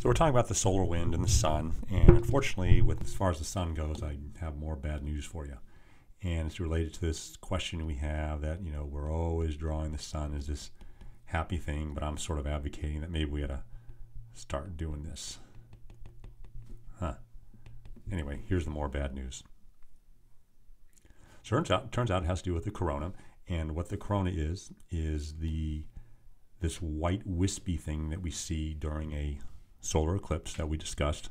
So we're talking about the solar wind and the sun, and unfortunately, with as far as the sun goes, I have more bad news for you. And it's related to this question we have that you know we're always drawing the sun as this happy thing, but I'm sort of advocating that maybe we ought to start doing this. Huh. Anyway, here's the more bad news. So turns out, turns out it has to do with the corona, and what the corona is is the this white wispy thing that we see during a solar eclipse that we discussed.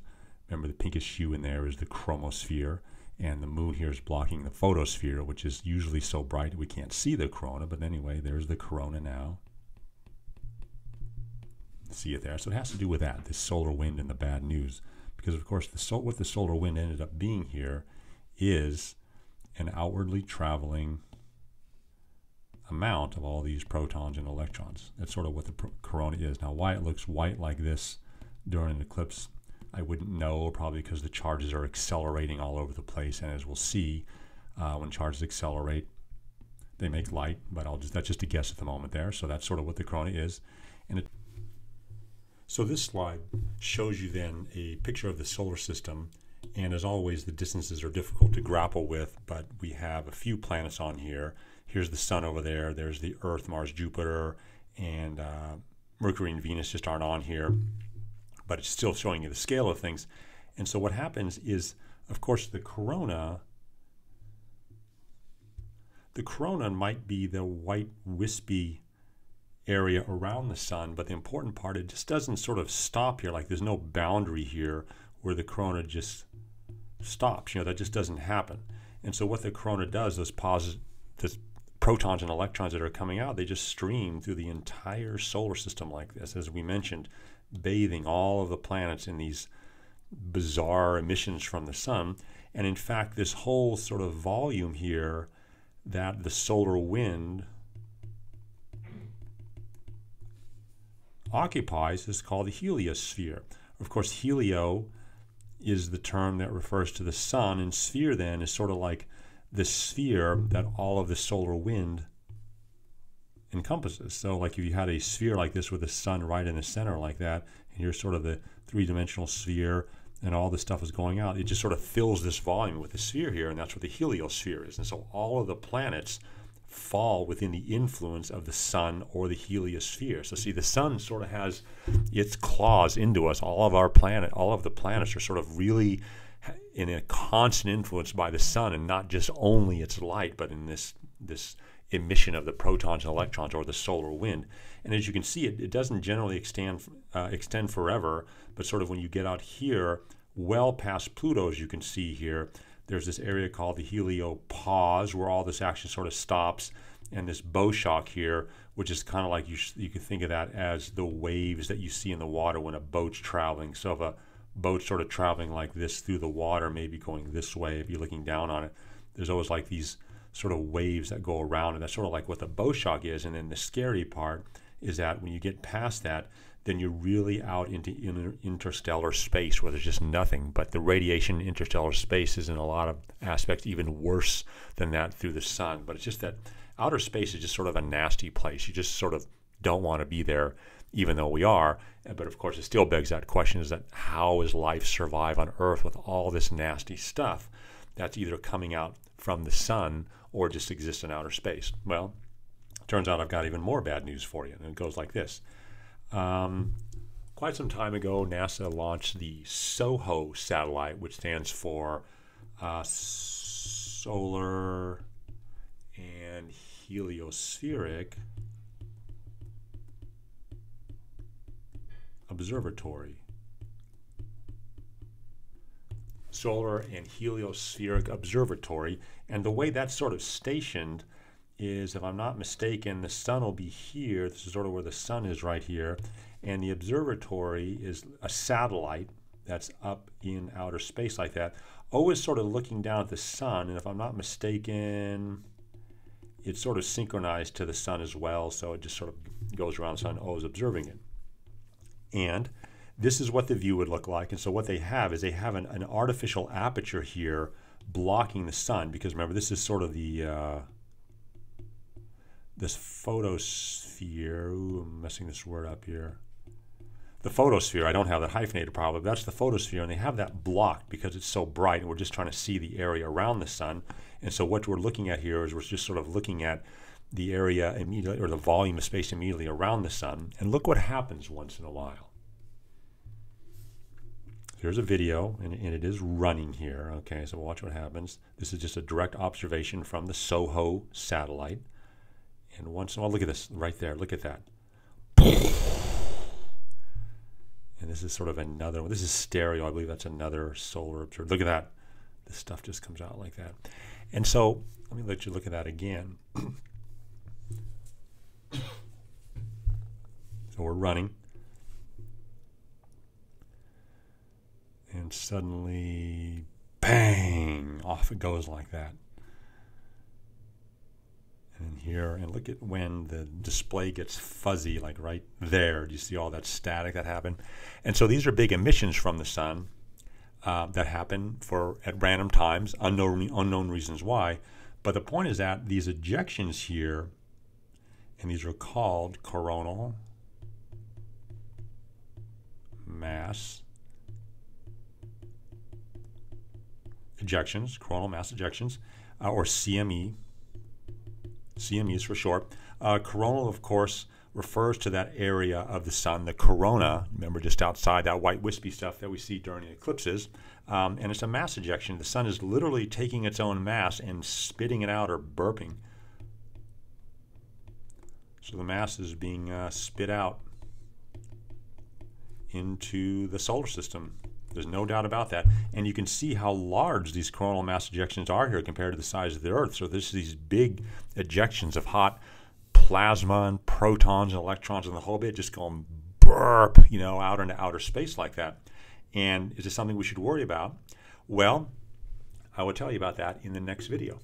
Remember, the pinkish hue in there is the chromosphere, and the moon here is blocking the photosphere, which is usually so bright we can't see the corona. But anyway, there's the corona now. See it there. So it has to do with that, this solar wind and the bad news. Because, of course, the what the solar wind ended up being here is an outwardly traveling amount of all these protons and electrons. That's sort of what the corona is. Now, why it looks white like this during an eclipse, I wouldn't know, probably because the charges are accelerating all over the place. And as we'll see, uh, when charges accelerate, they make light, but I'll just, that's just a guess at the moment there. So that's sort of what the corona is. And it, so this slide shows you then a picture of the solar system. And as always, the distances are difficult to grapple with, but we have a few planets on here. Here's the sun over there. There's the Earth, Mars, Jupiter, and uh, Mercury and Venus just aren't on here but it's still showing you the scale of things. And so what happens is, of course, the corona, the corona might be the white wispy area around the sun, but the important part, it just doesn't sort of stop here. Like there's no boundary here where the corona just stops. You know, that just doesn't happen. And so what the corona does, those positive, those protons and electrons that are coming out, they just stream through the entire solar system like this. As we mentioned, bathing all of the planets in these bizarre emissions from the sun. And in fact, this whole sort of volume here that the solar wind occupies is called the heliosphere. Of course, helio is the term that refers to the sun, and sphere then is sort of like the sphere that all of the solar wind encompasses. So, like if you had a sphere like this with the sun right in the center, like that, and here's sort of the three dimensional sphere, and all this stuff is going out, it just sort of fills this volume with the sphere here, and that's what the heliosphere is. And so, all of the planets fall within the influence of the sun or the heliosphere. So, see, the sun sort of has its claws into us. All of our planet, all of the planets are sort of really in a constant influence by the sun, and not just only its light, but in this this emission of the protons and electrons or the solar wind. And as you can see, it, it doesn't generally extend, uh, extend forever, but sort of when you get out here, well past Pluto, as you can see here, there's this area called the heliopause where all this action sort of stops, and this bow shock here, which is kind of like you, you can think of that as the waves that you see in the water when a boat's traveling. So if a boat's sort of traveling like this through the water, maybe going this way, if you're looking down on it, there's always like these sort of waves that go around, and that's sort of like what the bow shock is. And then the scary part is that when you get past that, then you're really out into inter- interstellar space where there's just nothing. But the radiation in interstellar space is in a lot of aspects even worse than that through the sun. But it's just that outer space is just sort of a nasty place. You just sort of don't want to be there, even though we are. But of course, it still begs that question: is that how does life survive on Earth with all this nasty stuff that's either coming out from the sun or just exists in outer space? Well, turns out I've got even more bad news for you, and it goes like this. Um, quite some time ago, NASA launched the SOHO satellite, which stands for uh, Solar and Heliospheric Observatory. Solar and Heliospheric Observatory. And the way that's sort of stationed is, if I'm not mistaken, the sun will be here. This is sort of where the sun is right here. And the observatory is a satellite that's up in outer space like that, always sort of looking down at the sun. And if I'm not mistaken, it's sort of synchronized to the sun as well. So it just sort of goes around the sun, always observing it. And this is what the view would look like. And so what they have is they have an, an artificial aperture here blocking the sun because remember this is sort of the uh, this photosphere. Ooh, I'm messing this word up here. the photosphere. I don't have that hyphenated probably, but that's the photosphere, and they have that blocked because it's so bright, and we're just trying to see the area around the sun. And so what we're looking at here is we're just sort of looking at the area immediately, or the volume of space immediately around the sun. And look what happens once in a while. Here's a video, and, and it is running here. Okay, so watch what happens. This is just a direct observation from the SOHO satellite. And once in a while, look at this right there. Look at that. And this is sort of another one. This is stereo. I believe that's another solar observer. Look at that. This stuff just comes out like that. And so let me let you look at that again. we're running. And suddenly, bang, off it goes like that. And here and look at when the display gets fuzzy like right there. Do you see all that static that happened? And so these are big emissions from the sun uh, that happen for at random times unknown unknown reasons why. But the point is that these ejections here and these are called coronal mass ejections coronal mass ejections uh, or CME CMEs for short. Uh, coronal, of course, refers to that area of the sun, the corona, remember just outside that white wispy stuff that we see during eclipses. Um, and it's a mass ejection. The sun is literally taking its own mass and spitting it out or burping. So the mass is being uh, spit out into the solar system. There's no doubt about that. And you can see how large these coronal mass ejections are here compared to the size of the Earth. So there's these big ejections of hot plasma and protons and electrons and the whole bit just going burp, you know, out into outer space like that. And is this something we should worry about? Well, I will tell you about that in the next video.